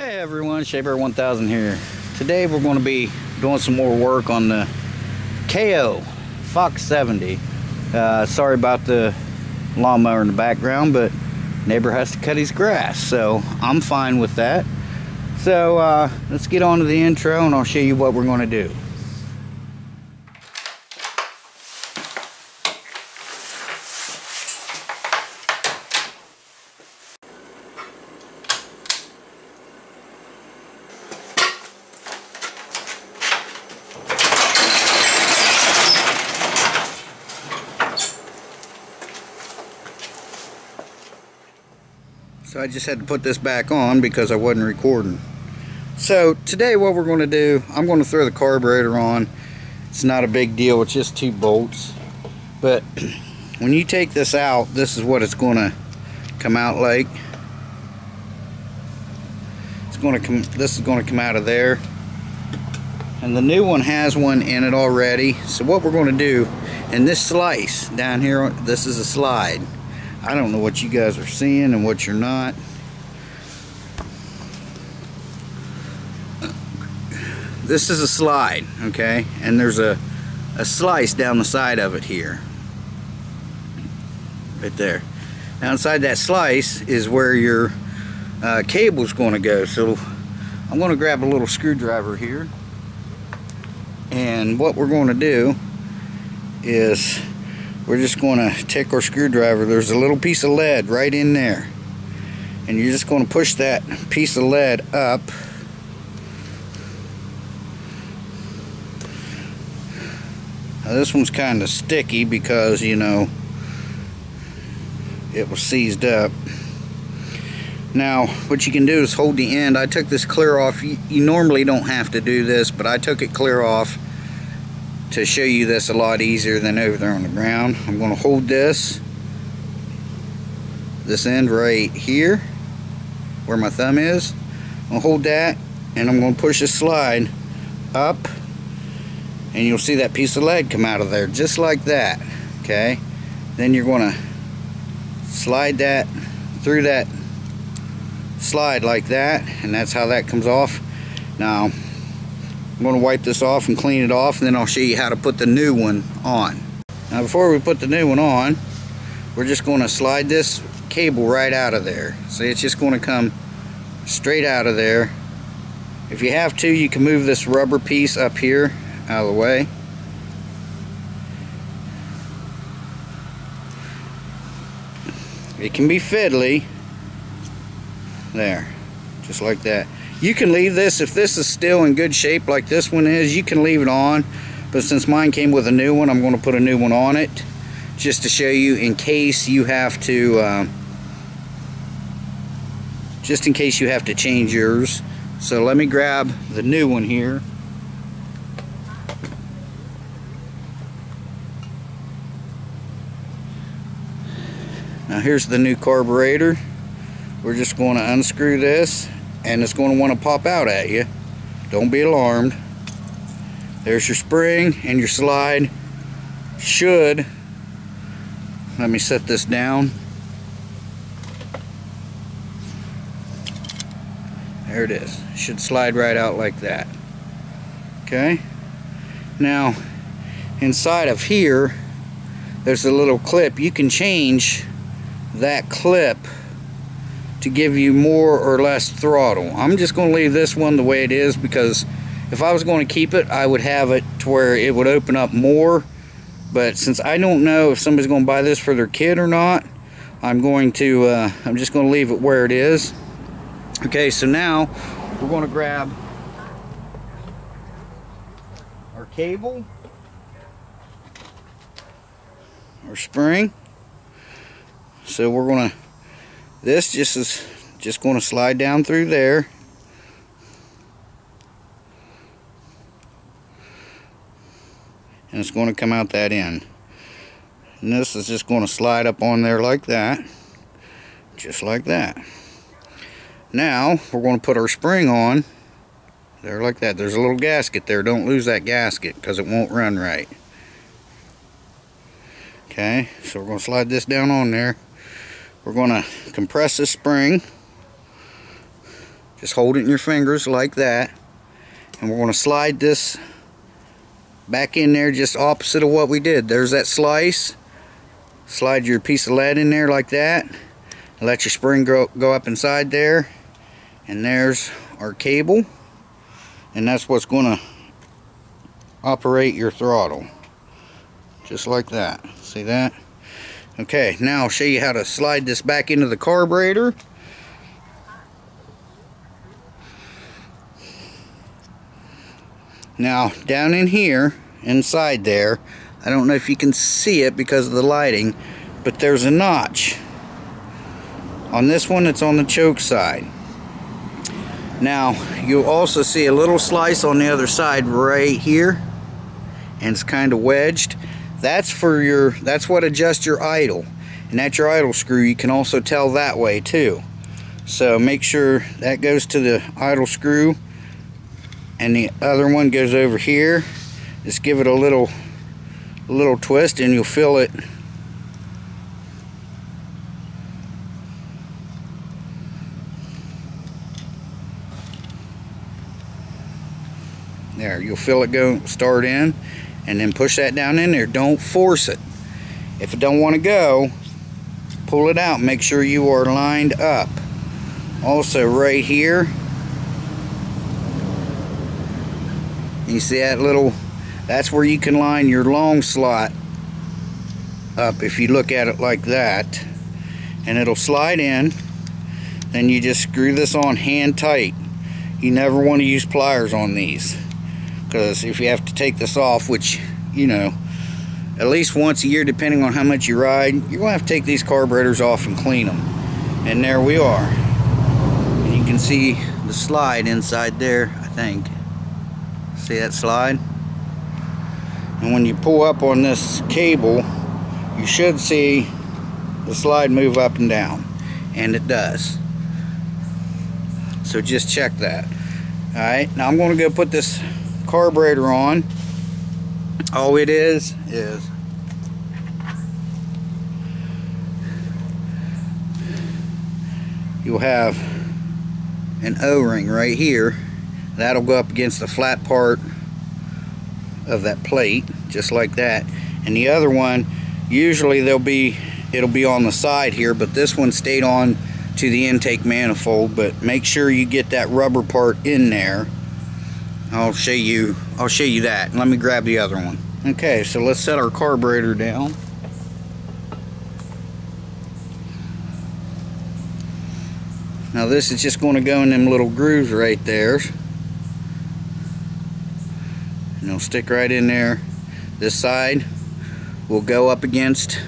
Hey everyone, Shabear 1000 here. Today we're going to be doing some more work on the Kayo Fox 70. Uh, sorry about the lawnmower in the background, but neighbor has to cut his grass, so I'm fine with that. So uh, let's get on to the intro and I'll show you what we're going to do. So I just had to put this back on because I wasn't recording. So today what we're going to do, I'm going to throw the carburetor on. It's not a big deal, it's just two bolts. But when you take this out, this is what it's going to come out like. It's going to come, this is going to come out of there. And the new one has one in it already. So what we're going to do, in this slice down here, this is a slide. I don't know what you guys are seeing and what you're not. This is a slide, okay? And there's a, a slice down the side of it here. Right there. Now inside that slice is where your uh, cable's going to go. So I'm going to grab a little screwdriver here. And what we're going to do is we're just going to take our screwdriver. There's a little piece of lead right in there. And you're just going to push that piece of lead up. Now this one's kind of sticky because you know it was seized up. Now what you can do is hold the end. I took this clear off. You, you normally don't have to do this but I took it clear off to show you this a lot easier than over there on the ground. I'm going to hold this, this end right here, where my thumb is. I'm going to hold that, and I'm going to push this slide up, and you'll see that piece of lead come out of there, just like that, okay? Then you're going to slide that through that slide like that, and that's how that comes off. Now, I'm going to wipe this off and clean it off and then I'll show you how to put the new one on. Now before we put the new one on, we're just going to slide this cable right out of there. See, it's just going to come straight out of there. If you have to, you can move this rubber piece up here out of the way. It can be fiddly. There, just like that. You can leave this, if this is still in good shape like this one is, you can leave it on. But since mine came with a new one, I'm going to put a new one on it. Just to show you in case you have to, uh, just in case you have to change yours. So let me grab the new one here. Now here's the new carburetor. We're just going to unscrew this and it's going to want to pop out at you. Don't be alarmed. There's your spring and your slide. Should, let me set this down. There it is. Should slide right out like that. Okay. Now, inside of here, there's a little clip. You can change that clip to give you more or less throttle. I'm just going to leave this one the way it is because if I was going to keep it, I would have it to where it would open up more. But since I don't know if somebody's going to buy this for their kid or not, I'm going to, uh, I'm just going to leave it where it is. Okay, so now we're going to grab our cable, our spring. So we're going to this just is just going to slide down through there. And it's going to come out that end. And this is just going to slide up on there like that. Just like that. Now, we're going to put our spring on. There like that. There's a little gasket there. Don't lose that gasket because it won't run right. Okay, so we're going to slide this down on there we're going to compress this spring. Just hold it in your fingers like that. And we're going to slide this back in there just opposite of what we did. There's that slice. Slide your piece of lead in there like that. Let your spring go, go up inside there. And there's our cable. And that's what's going to operate your throttle. Just like that. See that okay now I'll show you how to slide this back into the carburetor. Now down in here inside there I don't know if you can see it because of the lighting but there's a notch. On this one it's on the choke side. Now you'll also see a little slice on the other side right here and it's kind of wedged that's for your that's what adjusts your idle. And that's your idle screw you can also tell that way too. So make sure that goes to the idle screw and the other one goes over here. Just give it a little a little twist and you'll feel it. There you'll feel it go start in and then push that down in there. Don't force it. If it don't want to go pull it out. Make sure you are lined up. Also right here you see that little that's where you can line your long slot up if you look at it like that. And it'll slide in. Then you just screw this on hand tight. You never want to use pliers on these because if you have to take this off which you know at least once a year depending on how much you ride you're gonna have to take these carburetors off and clean them and there we are. And you can see the slide inside there I think. See that slide? And when you pull up on this cable you should see the slide move up and down. And it does. So just check that. Alright now I'm going to go put this carburetor on. All it is is you'll have an O-ring right here. That'll go up against the flat part of that plate just like that. And the other one usually they'll be it'll be on the side here but this one stayed on to the intake manifold. But make sure you get that rubber part in there I'll show you I'll show you that. Let me grab the other one. Okay so let's set our carburetor down. Now this is just going to go in them little grooves right there. And it'll stick right in there. This side will go up against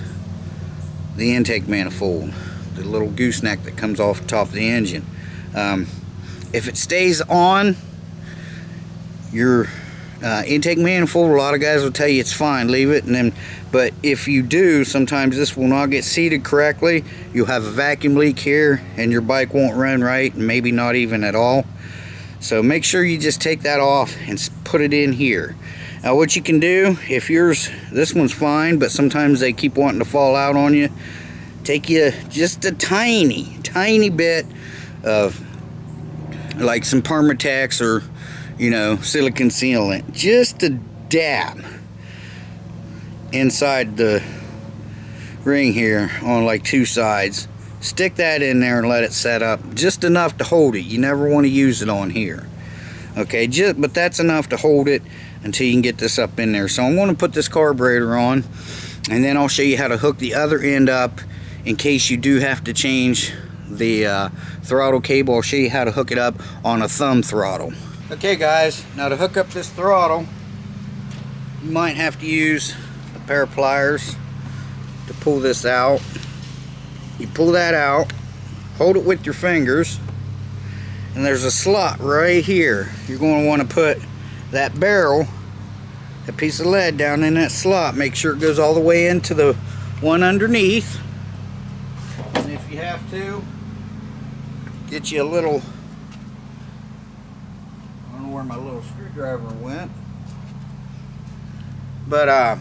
the intake manifold the little gooseneck that comes off the top of the engine. Um, if it stays on your uh, intake manifold a lot of guys will tell you it's fine leave it and then but if you do sometimes this will not get seated correctly. You'll have a vacuum leak here and your bike won't run right and maybe not even at all. So make sure you just take that off and put it in here. Now what you can do if yours this one's fine but sometimes they keep wanting to fall out on you take you just a tiny tiny bit of like some Permatex or you know, silicon sealant. Just a dab inside the ring here on like two sides. Stick that in there and let it set up just enough to hold it. You never want to use it on here. Okay, just but that's enough to hold it until you can get this up in there. So I'm going to put this carburetor on and then I'll show you how to hook the other end up in case you do have to change the uh, throttle cable. I'll show you how to hook it up on a thumb throttle. Okay guys, now to hook up this throttle, you might have to use a pair of pliers to pull this out. You pull that out, hold it with your fingers, and there's a slot right here. You're going to want to put that barrel, a piece of lead down in that slot. Make sure it goes all the way into the one underneath. And if you have to, get you a little where screwdriver went. But, uh,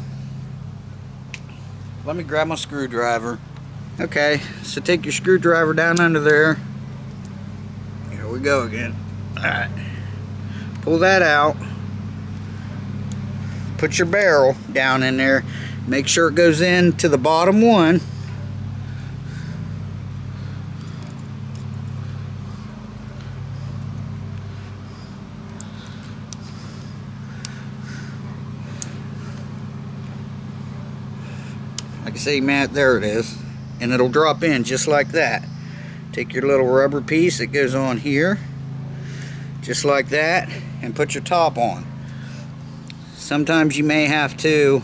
let me grab my screwdriver. Okay, so take your screwdriver down under there. You we go again. Alright. Pull that out. Put your barrel down in there. Make sure it goes in to the bottom one. Say, Matt, there it is. And it'll drop in just like that. Take your little rubber piece that goes on here, just like that, and put your top on. Sometimes you may have to,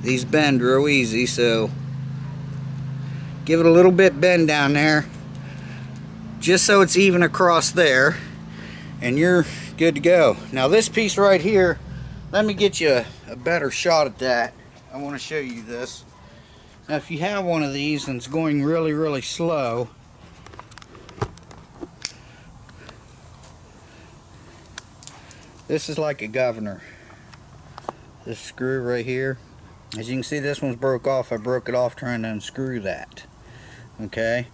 these bend real easy, so give it a little bit bend down there, just so it's even across there, and you're good to go. Now this piece right here, let me get you a, a better shot at that. I want to show you this. Now if you have one of these and it's going really, really slow, this is like a governor. This screw right here. As you can see this one's broke off. I broke it off trying to unscrew that. Okay.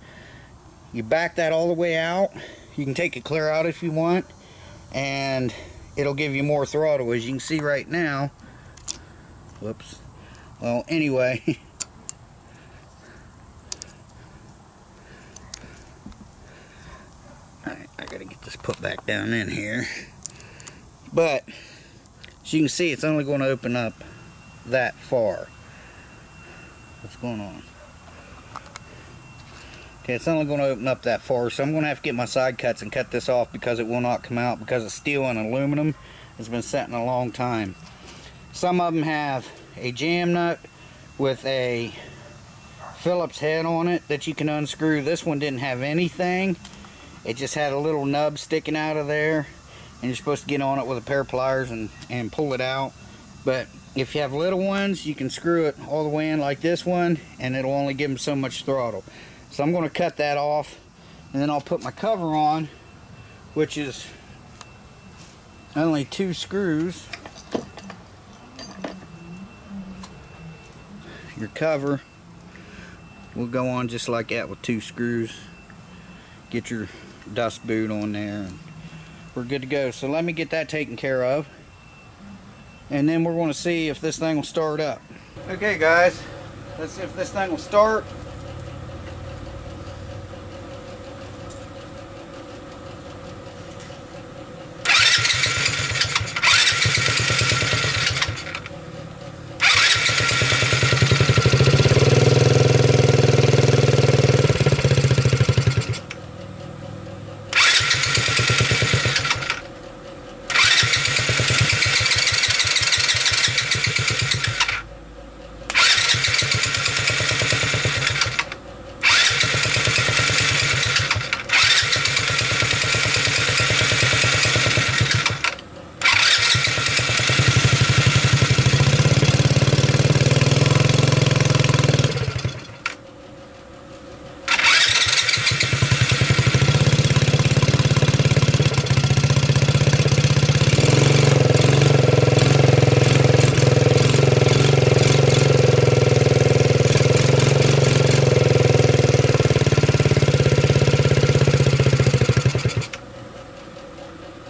You back that all the way out. You can take it clear out if you want. And it'll give you more throttle. As you can see right now. Whoops. Well, anyway. I gotta get this put back down in here. But, as you can see, it's only going to open up that far. What's going on? Okay, it's only going to open up that far, so I'm going to have to get my side cuts and cut this off because it will not come out because it's steel and aluminum. It's been setting a long time. Some of them have a jam nut with a Phillips head on it that you can unscrew. This one didn't have anything. It just had a little nub sticking out of there and you're supposed to get on it with a pair of pliers and, and pull it out. But if you have little ones, you can screw it all the way in like this one and it'll only give them so much throttle. So I'm going to cut that off and then I'll put my cover on, which is only two screws. Your cover will go on just like that with two screws. Get your dust boot on there And we're good to go. So let me get that taken care of. And then we're going to see if this thing will start up. Okay guys, let's see if this thing will start.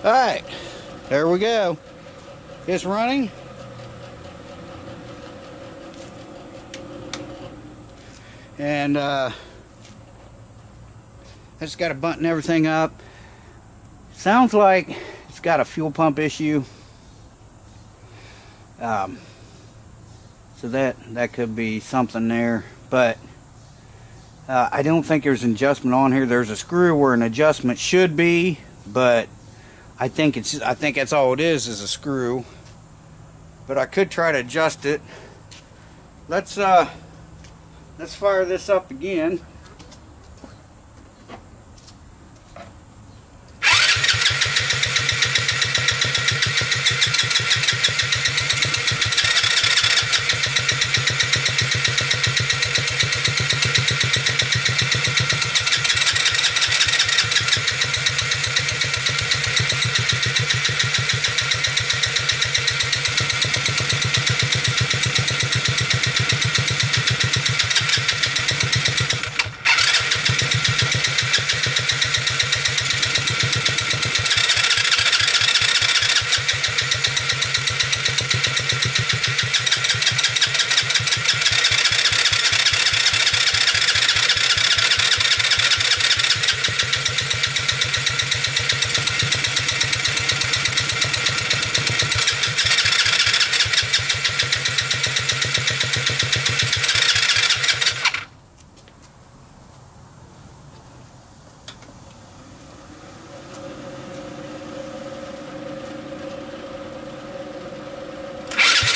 Alright, there we go. It's running. And uh, I just got to button everything up. Sounds like it's got a fuel pump issue. Um, so that that could be something there, but uh, I don't think there's an adjustment on here. There's a screw where an adjustment should be, but I think it's I think that's all it is is a screw. But I could try to adjust it. Let's uh let's fire this up again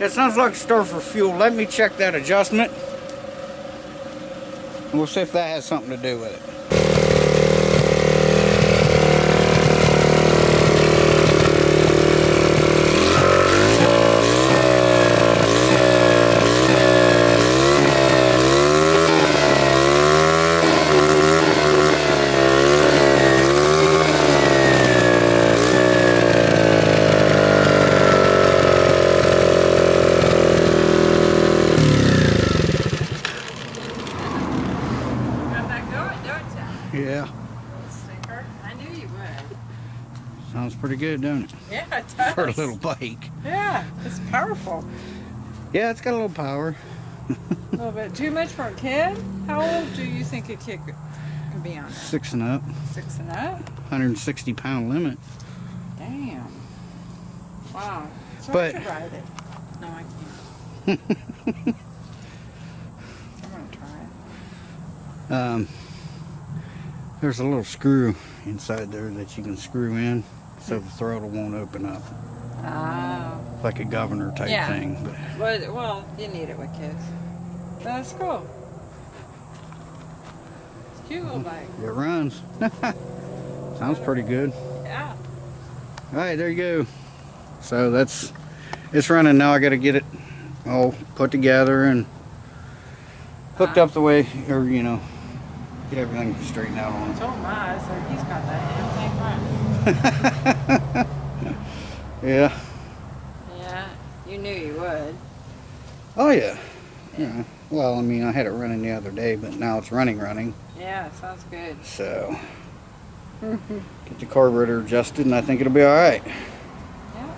It sounds like a stir for fuel. Let me check that adjustment. We'll see if that has something to do with it. Got that going, don't you? Yeah, Stinker. I knew you would. sounds pretty good, don't it? Yeah, it does. For a little bike. Yeah, it's powerful. Yeah, it's got a little power. A little bit too much for a kid. How old do you think a kid could, could be on it? Six and up. Six and up? 160 pound limit. Damn. Wow. So But- I ride it. No, I can't. I'm gonna try it. Um, there's a little screw inside there that you can screw in so the throttle won't open up. Oh. Like a governor type Yeah. thing. But Well, well, you need it with kids. That's cool. It's a cute little bike. it runs. Sounds pretty good. Yeah. All right, there you go. So that's it's running now. I got to get it all put together and hooked up the way, or you know, get everything straightened out on it. Oh Am I, so he's got that damn thing. Yeah. Yeah, you knew you would. Oh yeah. Yeah. Well, I mean, I had it running the other day, but now it's running, running. Yeah, sounds good. So get the carburetor adjusted, and I think it'll be all right. Yeah. All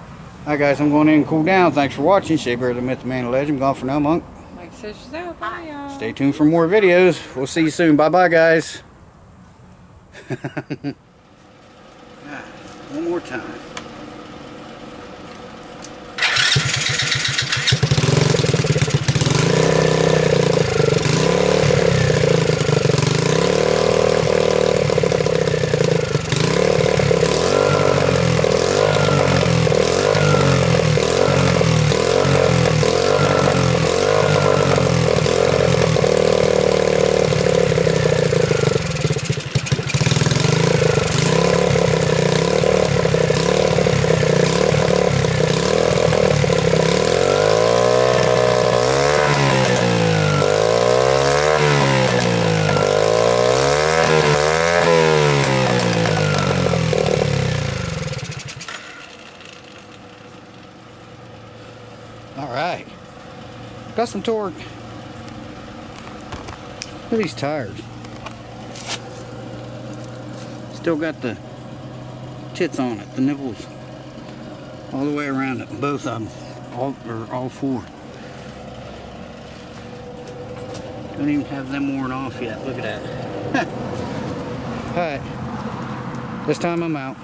right, guys, I'm going in and cool down. Thanks for watching. Shabear, the Myth, the Man, the Legend. Gone for now, Monk. Like says yourself. Bye, y'all. Stay tuned for more videos. We'll see you soon. Bye bye, guys. One more time. All right. Got some torque. Look at these tires. Still got the tits on it, the nipples. All the way around it, both of them. All, or all four. Don't even have them worn off yet. Look at that. Alright. This time I'm out.